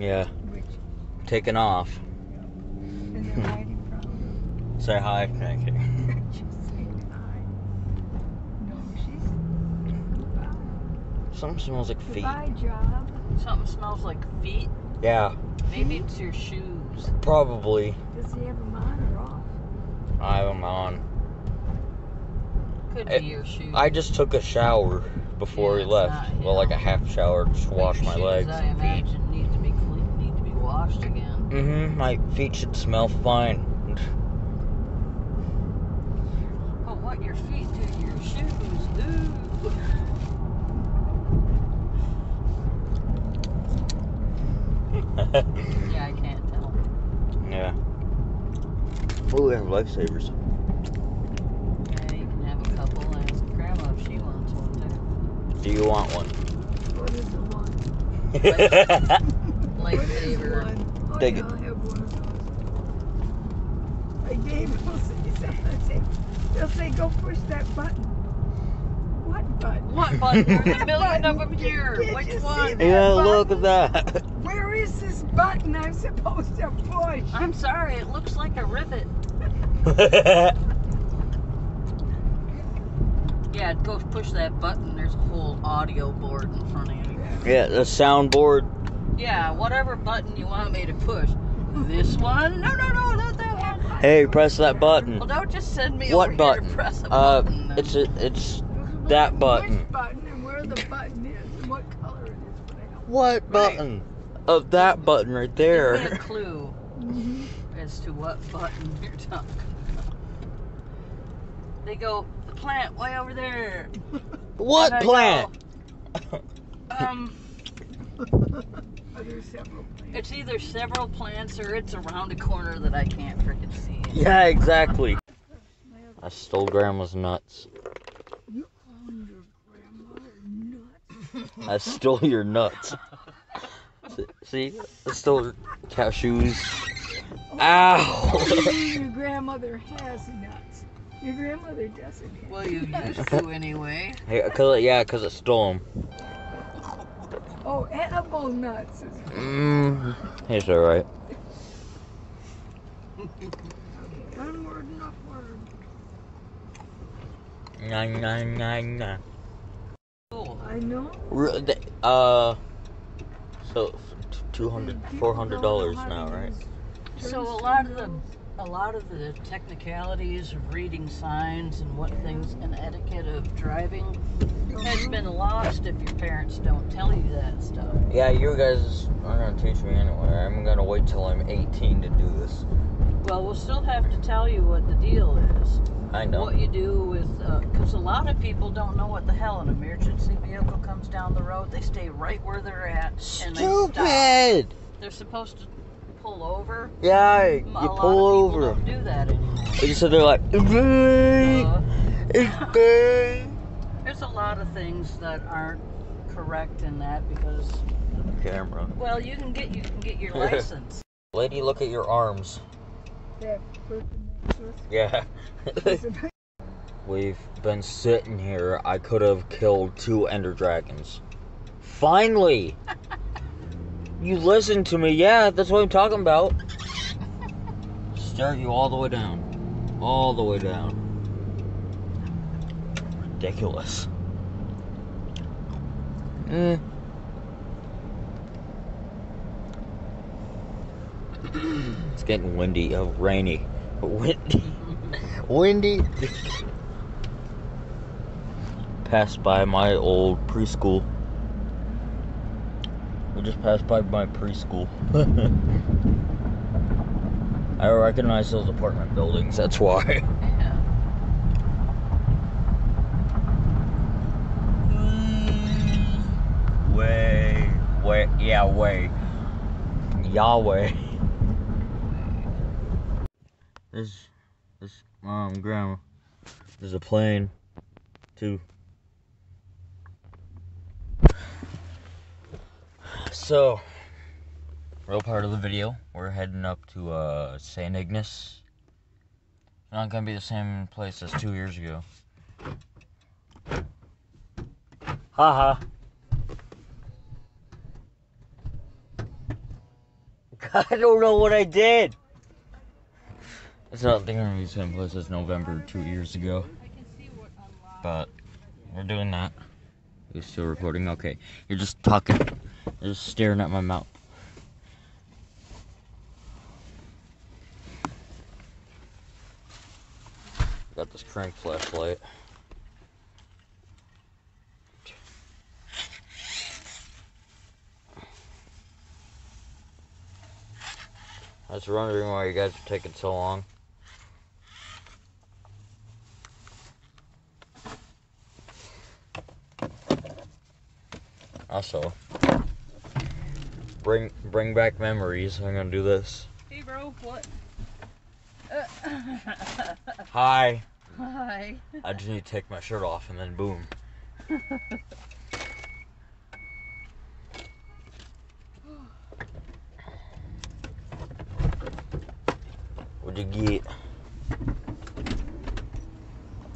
Yeah, which taking off. and they're hiding from. Say hi. Okay. She's saying hi. No. Something smells like feet. Goodbye, job. Something smells like feet. Yeah, Maybe it's your shoes. probably. Does he have them on or off? I am on. Could be your shoes. I just took a shower before Yeah, we left. not, well, like a half shower, just wash my shoes, legs I and feet. imagine need to be clean, need to be washed again. Mm-hmm. My feet should smell fine. But what your feet do to your shoes, ooh. Yeah, I can't tell. yeah. Oh, we have lifesavers. Yeah, you can have a couple. Ask Grandma if she wants one Do you want one? What is the one? too. What is Lightsaber. one? Take it. I'll have one of those. I gave will say, they'll say, they'll say, go push that button. What button? What button? There's a million of them Can't here. you Which see one? that yeah, look at that. Where is this button I'm supposed to push? I'm sorry, it looks like a rivet. Yeah, go push that button. There's a whole audio board in front of you. yeah, the soundboard. Yeah, whatever button you want me to push. This one? No, no, no, not that one. Hey, press that button. Well, don't just send me What over button? here to press a Uh, button. it's a, it's that button. Which button and where the button is and what color it is. But I don't. What button? Of that button right there. Give me a there. clue Mhm. as to what button you're talking about. They go, the plant way over there. What plant? go, Um, Are there several plants? it's either several plants or it's around a corner that I can't freaking see. Yeah, exactly. I stole grandma's nuts. You called your grandma nuts. I stole your nuts. See? I stole cashews. Ow! your grandmother has nuts. Your grandmother doesn't have Well, you used to anyway. Hey, cause, yeah, because I stole them. Oh, edible nuts. is- Mmm. It's alright. One word, enough word. Nah, nah, nah, nah. Cool. I know. Re- th- Uh, so two hundred, four hundred dollars now, right? So a lot of the a lot of the technicalities of reading signs and what things and etiquette of driving has mm-hmm. been lost if your parents don't tell you that stuff. Yeah, you guys aren't gonna teach me anyway. I'm gonna wait till I'm 18 to do this. Well, we'll still have to tell you what the deal is. I know. What you do with, uh, because a lot of people don't know what the hell an emergency vehicle comes down the road. They stay right where they're at and they stop. Stupid! They're supposed to pull over. Yeah, A you lot pull of over. don't do that anymore. And so they're like, it's gay, Uh, it's gay. There's a lot of things that aren't correct in that because, Camera. well, you can get you can get your license. Lady, look at your arms. That person next to us Yeah. is a big- We've been sitting here. I could have killed two Ender Dragons. Finally! You listen to me. Yeah, that's what I'm talking about. Start you all the way down. All the way down. Ridiculous. Eh. it's getting windy, uh, rainy. Windy. windy. Passed by my old preschool. We just passed by my preschool. I recognize those apartment buildings, that's why. Yeah. Mm, way, way, yeah, way. Yahweh. This, this, mom, grandma. There's a plane, too. So, real part of the video, we're heading up to uh, St. Ignace. Not gonna be the same place as two years ago. Haha. I don't know what I did. It's not the same place as November two years ago. But we're doing that. You're still recording? Okay. You're just talking. You're just staring at my mouth. Got this crank flashlight. I was wondering why you guys are taking so long. Also, bring bring back memories. I'm gonna do this. Hey, bro, what? Hi. Hi. I just need to take my shirt off and then boom. What'd you get?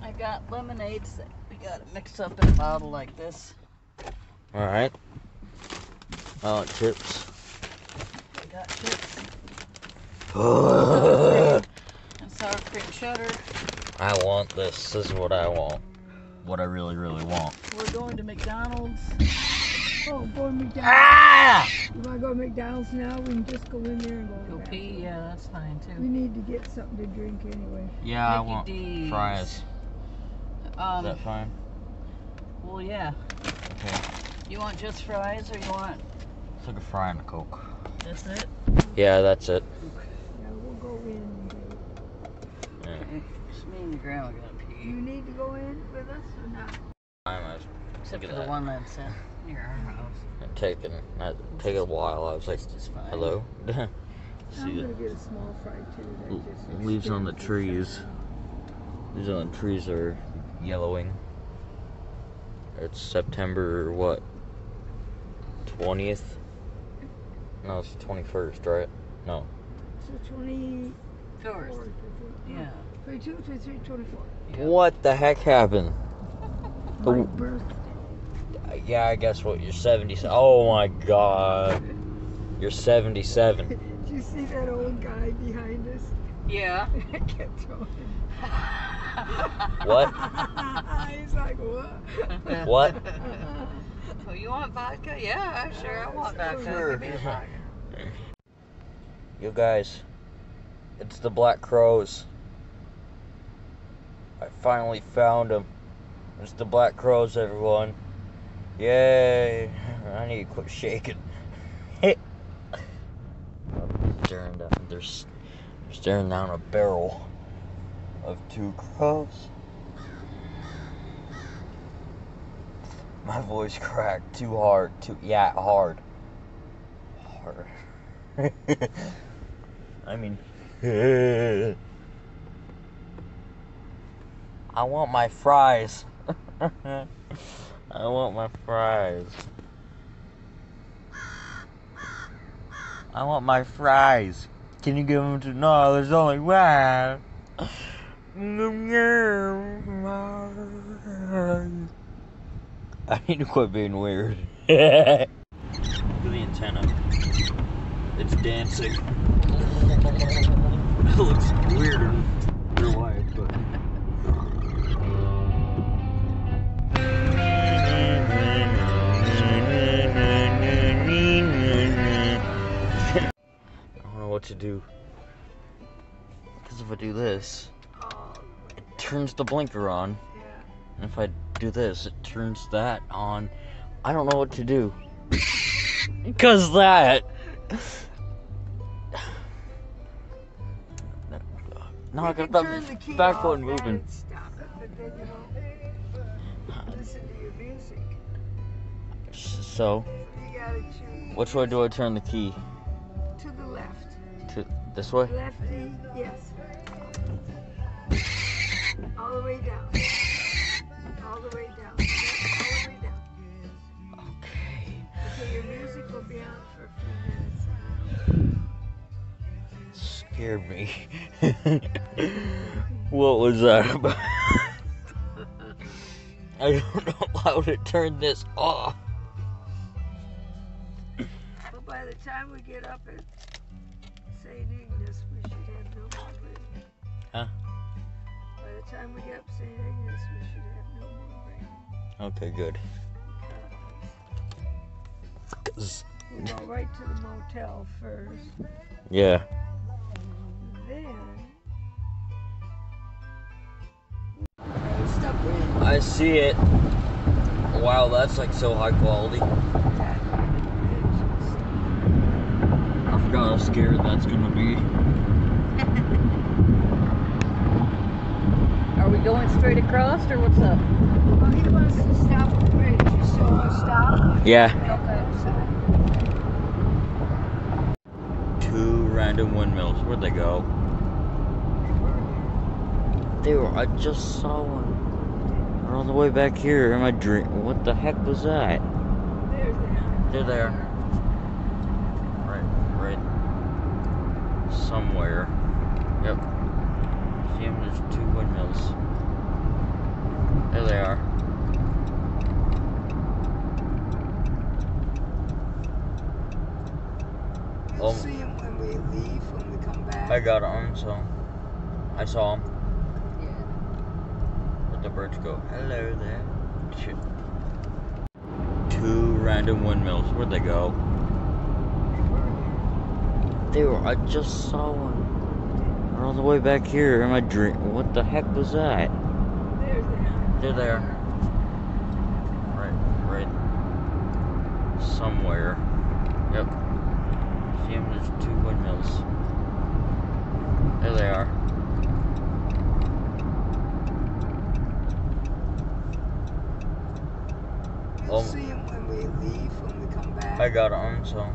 I got lemonades we got it mixed up in a bottle like this. Alright. I want chips. I got chips I and sour cream cheddar. I want this. This is what I want. What I really, really want. We're going to McDonald's. Oh, go to McDonald's. Ah! You want to go to McDonald's now? We can just go in there and go. Go back. pee, yeah, that's fine too. We need to get something to drink anyway. Yeah, I want D's. fries. Is Um, that fine? well, yeah. Okay. You want just fries or you want It's like a fry and a Coke. that's it? Yeah, that's it. Yeah, we'll go in. and get it. Yeah. Okay. Just me and your grandma gotta You need to go in with us or not? I might Except Look for at the one that's in near our house. have taken that take a while. I was like, Just hello. I'm See gonna the get a small fry too. that L- just leaves on the trees. side. these on the trees are yellowing. It's September what? Twentieth? No, it's twenty first, right? No. So 24th. First. Yeah. 22, 23, 24. yeah. What the heck happened? The My w- birthday. Yeah, I guess what you're seventy. Oh my god, you're seventy seven. Did you see that old guy behind us? Yeah. I kept throwing. What? He's like, what? What? Uh-uh. Oh, you want vodka? Yeah, sure. I want vodka. Sure. Give me vodka. You guys, it's the Black Crows. I finally found them. It's the Black Crows, everyone. Yay! I need to quit shaking. I'm staring down. They're staring down a barrel of two crows. My voice cracked too hard. Too yeah, hard. Hard. I mean, I want my fries. I want my fries. I want my fries. Can you give them to? No, there's only one. I need to quit being weird. Look at the antenna. It's dancing. it looks weird in real life, but. I don't know what to do. Because if I do this, it turns the blinker on. yeah. And if I do this, it turns that on. I don't know what to do. Because that. No, I got can turn the the back one moving. Stop it, but then you don't listen to your music. So, You gotta choose which way do I turn the key? to the left. To this way? Lefty, yes. All the way down. The way down. All the way down. Okay. Okay, your music will be on for a few minutes. Scared me. what was that about? I don't know how to turn this off. But by the time we get up at St. Ignace, we should have no more. Huh? By the time we get up St. Ignace, we Okay, good. We go right to the motel first, Yeah. then. I see it. Wow, that's like so high quality. I forgot how scared that's gonna be. Are we going straight across or what's up? Well, he wants to stop the bridge. You still want stop? Yeah. Two random windmills. Where'd they go? They were. I just saw one. They're all the way back here Am I dream. What the heck was that? There they are. They're there. Right, right. Somewhere. Yep. See 'em, There's two windmills. There they are. You'll Oh. see him when we leave, when we come back. I got on, so I saw them. Yeah. Let the birds go. Hello there. Shit. Two random windmills. Where'd they go? They were. I just saw one. They're all the way back here in my dream. What the heck was that? There they are. There. Right, right. Somewhere. Yep. See 'em, There's two windmills. There they are. You'll Oh. see him when we leave, when we come back. I got on, so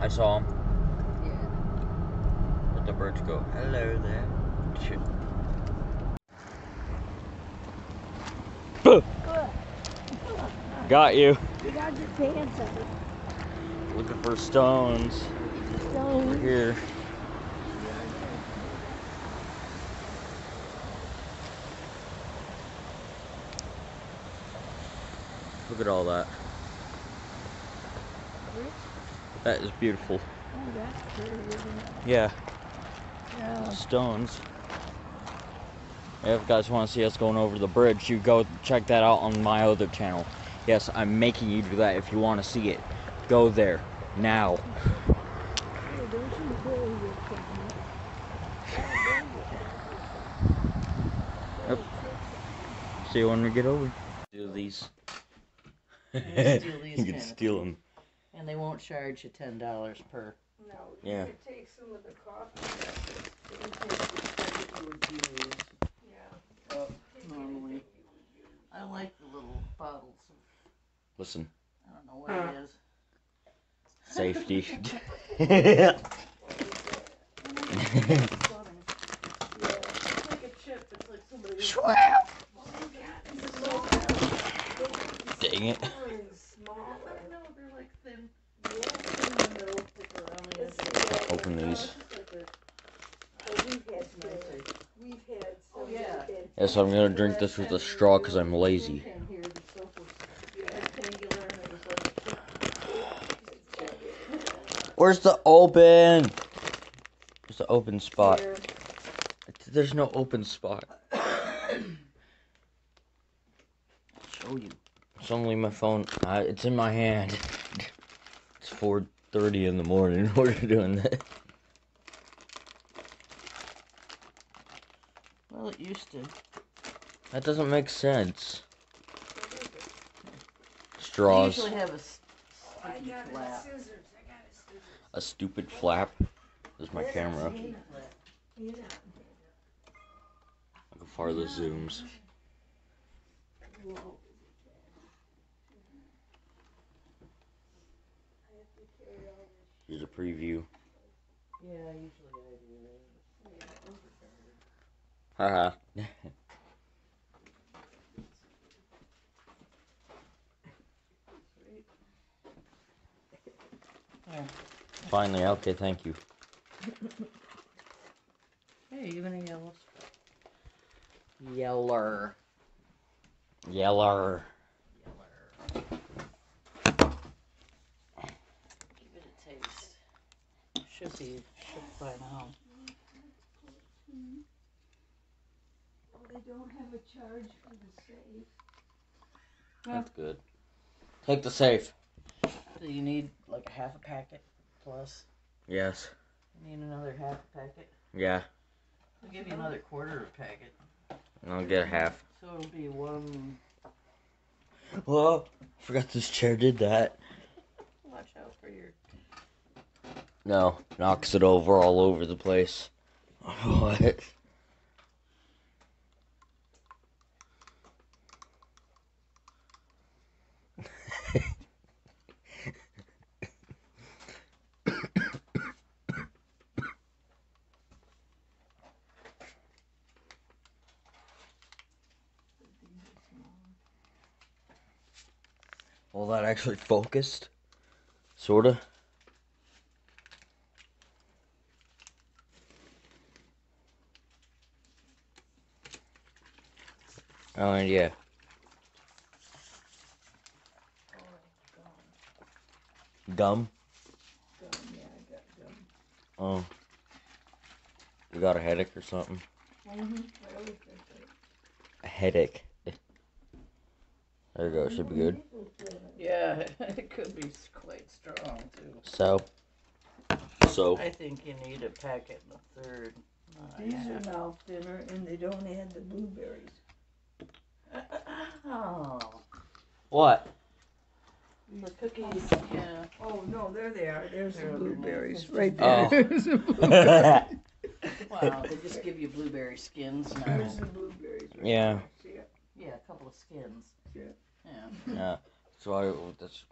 I saw them. Yeah. Let the birds go. Hello there. Shit. Got you. You got your pants on. Looking for stones. Over here. Look at all that. That is beautiful. Oh, that's pretty, isn't it? Yeah, Yeah. stones. If you guys want to see us going over the bridge, you go check that out on my other channel. Yes, I'm making you do that if you want to see it. Go there now. Hey, don't you pull your camera. Yep. See you when we get over. Do these. You can steal these you can steal them. And they won't charge you ten dollars per. No, Yeah. you could take some of the coffee. Yeah. Normally, I like the little bottles. Of, Listen, I don't know what it is. safety. It's like a chip. It's like somebody. Schwab! Dang it. Small. No, they're like thin. In the middle, thick around the edge. Open these. We've had, Nice. we've had some yeah. that had- Yes, I'm gonna drink this with a straw because I'm lazy. And here the soap was rectangular and it was like a chip. Where's the open? There's the open spot. There. There's no open spot. I'll show you. It's only my phone. Uh, it's in my hand. It's 4:30 in the morning. We're doing that. Well, it used to. That doesn't make sense. I Straws. usually have a s- I sticky got a flap. scissors, I got a scissors. A stupid flap. There's my camera. Yeah. Look how far this zooms. Here's a preview. Yeah, usually I do. Haha. There. Finally, okay, thank you. Hey, even a yellow stripe. Yeller. Yeller. Give it a taste. Should be shipped by now. Oh, they don't have a charge for the safe. That's good. Take the safe. Do you need like a half a packet plus? Yes. You need another half a packet? Yeah. I'll give you another quarter of a packet. I'll get a half. So it'll be one. Whoa! Forgot this chair did that. Watch out for your. No, knocks it over all over the place. What? That actually focused. Sorta. Oh, and yeah. Gum? Gum, yeah, I got gum. Oh. You got a headache or something? Mm-hmm. I always got that. A headache. There you go, should be good. Yeah, it could be quite strong too. So. So. I think you need a packet and a third. not These half. are now thinner and they don't add the blueberries. Oh, What? the cookies. Yeah. Oh, no, there they are. There's the They're underneath. blueberries, right Oh. there. There's the blueberries. Wow, they just give you blueberry skins now. There's the blueberries. right Yeah. there. See it? Yeah, a couple of skins. Yeah. Yeah. yeah. So I that's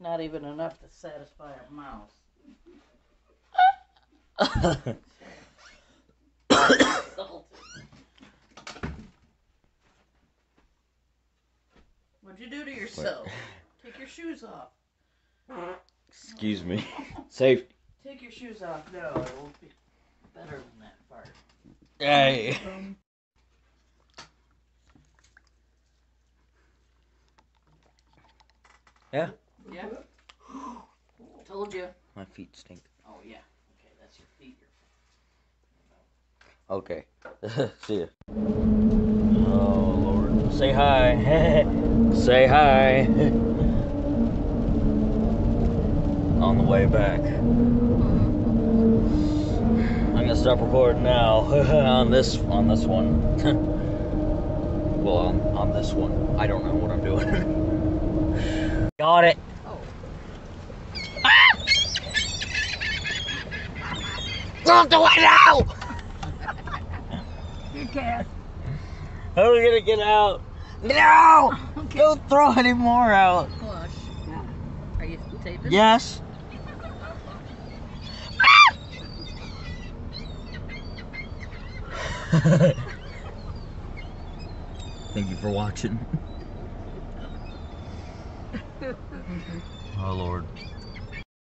Not even enough to satisfy a mouse. What'd you do to yourself? Take your shoes off. Excuse me. Safe. Take your shoes off. No, it will be better than that part. Hey. Um, Yeah. Yeah. Told you. My feet stink. Oh yeah. Okay, that's your feet. Okay. See ya. Oh Lord. Say hi. Say hi. On the way back. I'm gonna stop recording now on this on this one. well, on, on this one. I don't know what I'm doing. Got it. Oh. Don't do it now! Here, Cass. How are we gonna get out? No! Don't throw any more out. Flush. Are you taping? Yes. Ah! Thank you for watching. oh Lord.